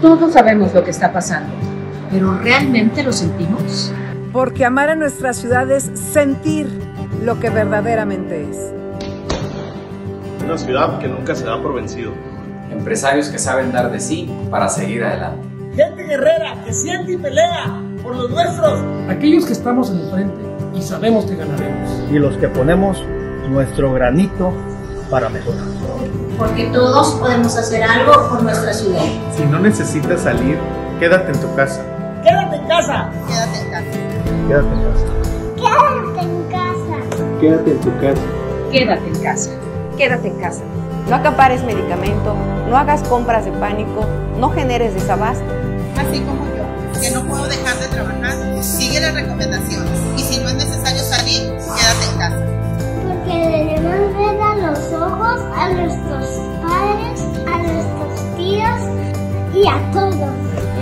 Todos sabemos lo que está pasando, pero ¿realmente lo sentimos? Porque amar a nuestra ciudad es sentir lo que verdaderamente es. Una ciudad que nunca se da por vencido. Empresarios que saben dar de sí para seguir adelante. Gente guerrera que siente y pelea por los nuestros. Aquellos que estamos en el frente y sabemos que ganaremos. Y los que ponemos nuestro granito para mejorar. Porque todos podemos hacer algo por nuestra ciudad. Si no necesitas salir, quédate en tu casa. Quédate en casa. Quédate en casa. Quédate en casa. Quédate en casa. Quédate en tu casa. Quédate en casa. Quédate en casa. No acapares medicamento, no hagas compras de pánico, no generes desabasto. Así como a nuestros padres, a nuestros tíos y a todos.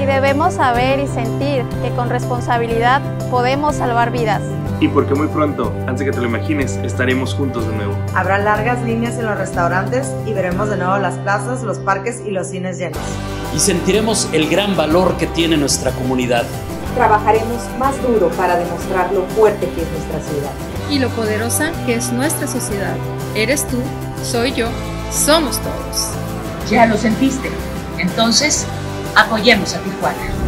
Y debemos saber y sentir que con responsabilidad podemos salvar vidas. Y porque muy pronto, antes de que te lo imagines, estaremos juntos de nuevo. Habrá largas líneas en los restaurantes y veremos de nuevo las plazas, los parques y los cines llenos. Y sentiremos el gran valor que tiene nuestra comunidad. Trabajaremos más duro para demostrar lo fuerte que es nuestra ciudad. Y lo poderosa que es nuestra sociedad. Eres tú, soy yo, somos todos. Ya lo sentiste. Entonces, apoyemos a Tijuana.